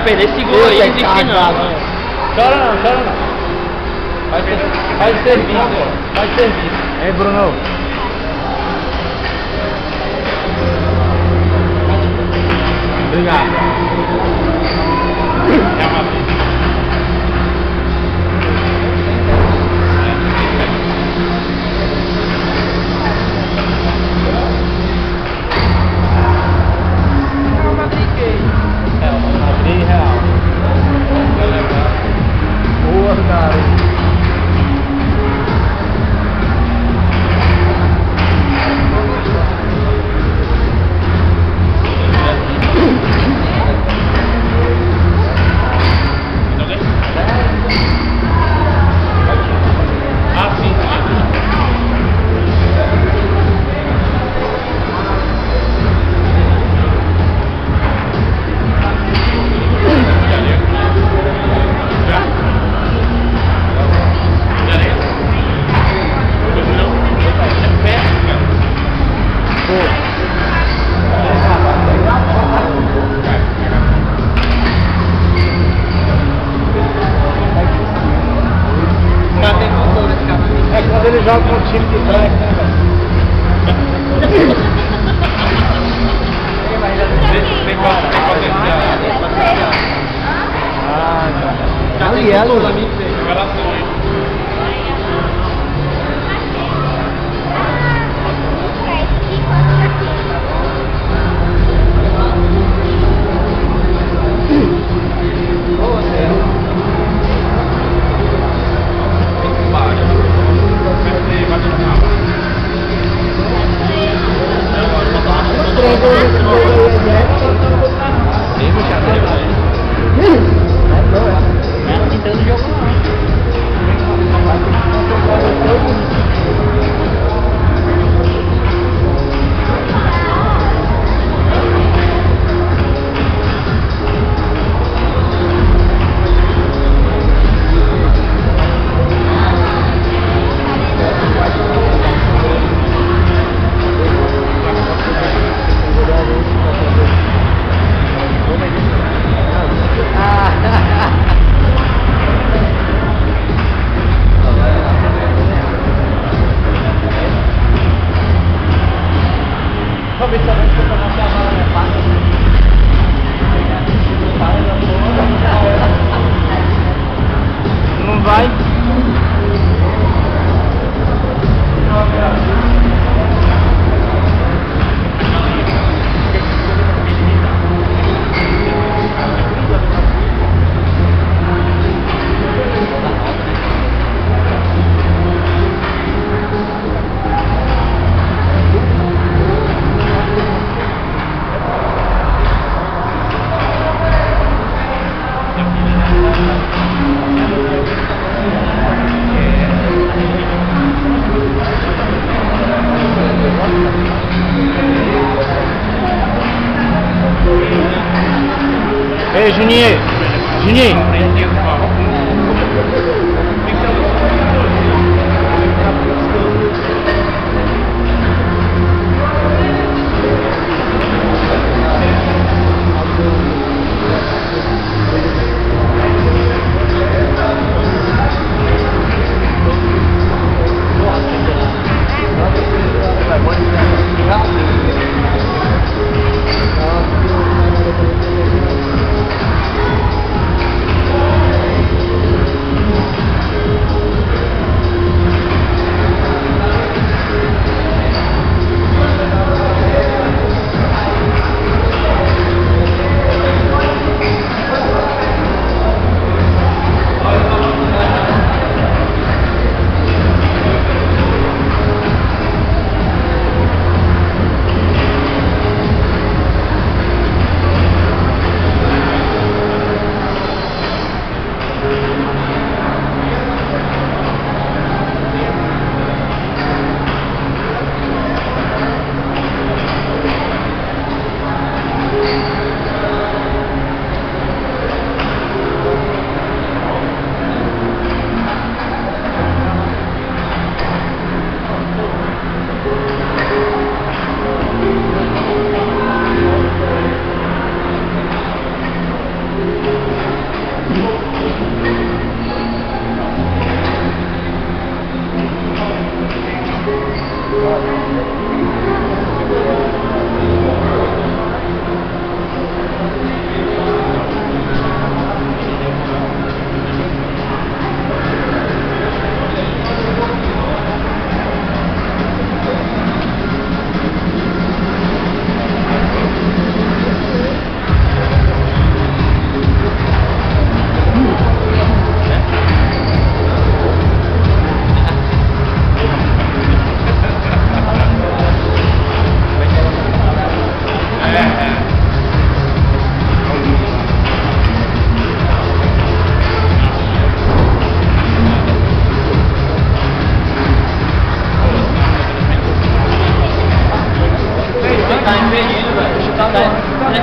perder, segura aí, não desiste não. Chora não, chora não. Faz, faz serviço, faz serviço. Hein, Bruno? Juninho!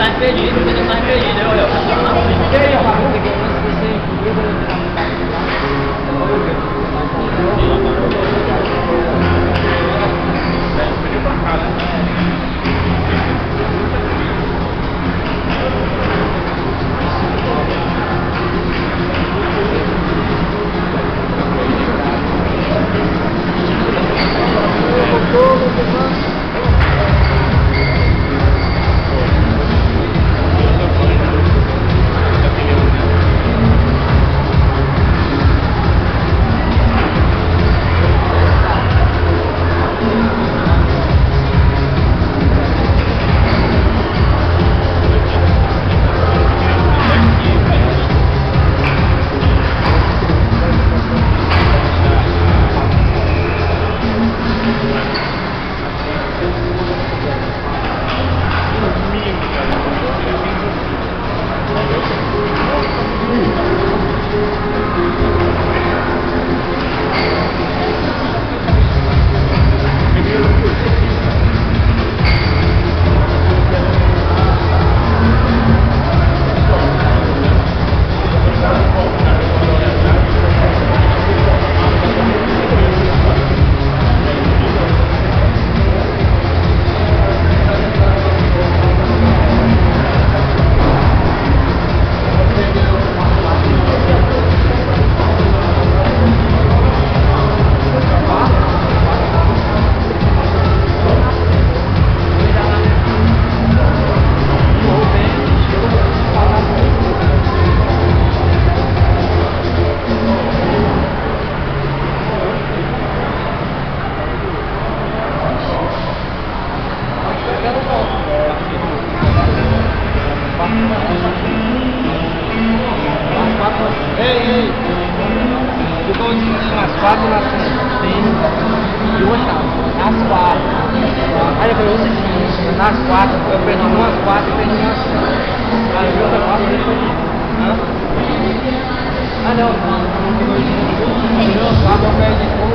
mais perdido, menos mais perdido. Eu, eu. Todo mundo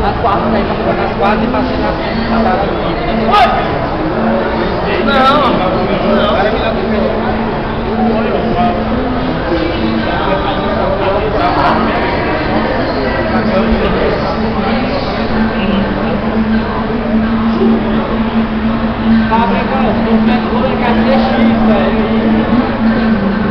A quarta daí tá ficando quase passando na frente. Não, não. Abre, cara, não pega o moleque, é TX, velho.